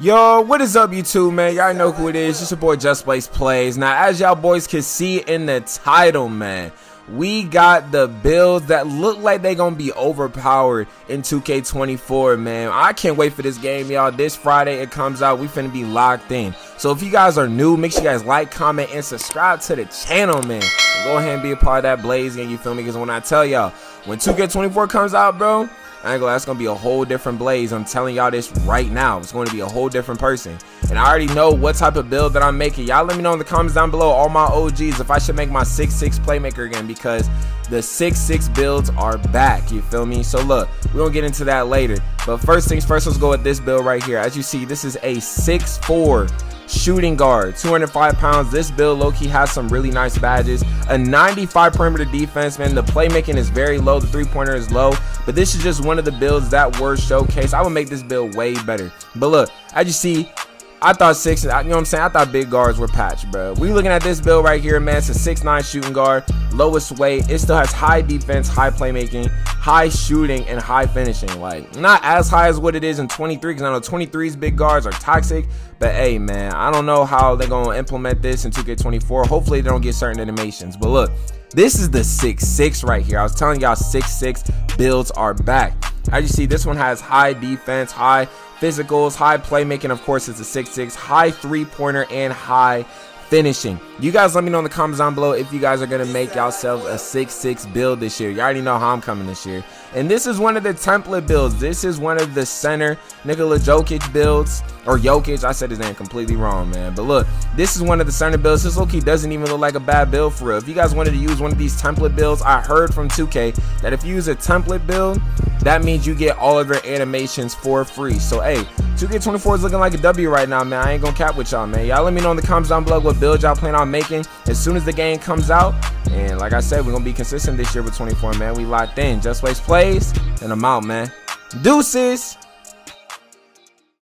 Yo, what is up YouTube, man? Y'all know who it is. It's your boy Just Blaze Plays. Now, as y'all boys can see in the title, man, we got the builds that look like they gonna be overpowered in 2K24, man. I can't wait for this game, y'all. This Friday it comes out. We finna be locked in. So if you guys are new, make sure you guys like, comment, and subscribe to the channel, man. And go ahead and be a part of that Blaze game, you feel me? Because when I tell y'all, when 2K24 comes out, bro, I ain't gonna, that's gonna be a whole different Blaze. I'm telling y'all this right now. It's going to be a whole different person. And I already know what type of build that I'm making. Y'all let me know in the comments down below, all my OGs, if I should make my 6-6 playmaker again because the 6-6 builds are back. You feel me? So look, we're gonna get into that later. But first things first, let's go with this build right here. As you see, this is a 6-4 shooting guard. 205 pounds. This build low-key has some really nice badges. A 95 perimeter defense man. The playmaking is very low. The three-pointer is low. But this is just one of the builds that were showcased. I would make this build way better. But look as you see I thought six, you know what I'm saying? I thought big guards were patched, bro. We looking at this build right here, man. It's a six nine shooting guard, lowest weight. It still has high defense, high playmaking, high shooting, and high finishing. Like, not as high as what it is in 23, because I know 23's big guards are toxic. But hey, man, I don't know how they're going to implement this in 2K24. Hopefully, they don't get certain animations. But look, this is the 6-6 right here. I was telling y'all 6-6 builds are back. As you see, this one has high defense, high physicals, high playmaking. Of course, it's a 6-6, high three-pointer, and high finishing. You guys let me know in the comments down below if you guys are going to make yourselves a 6-6 build this year. You already know how I'm coming this year. And this is one of the template builds. This is one of the center Nikola Jokic builds. Or Jokic. I said his name completely wrong, man. But look, this is one of the center builds. This low-key doesn't even look like a bad build for real. If you guys wanted to use one of these template builds, I heard from 2K that if you use a template build, that means you get all of your animations for free. So, hey, 2K24 is looking like a W right now, man. I ain't gonna cap with y'all, man. Y'all let me know in the comments down below what build y'all plan on making as soon as the game comes out. And like I said, we're gonna be consistent this year with 24, man. We locked in. Just Blaze plays, and I'm out, man. Deuces!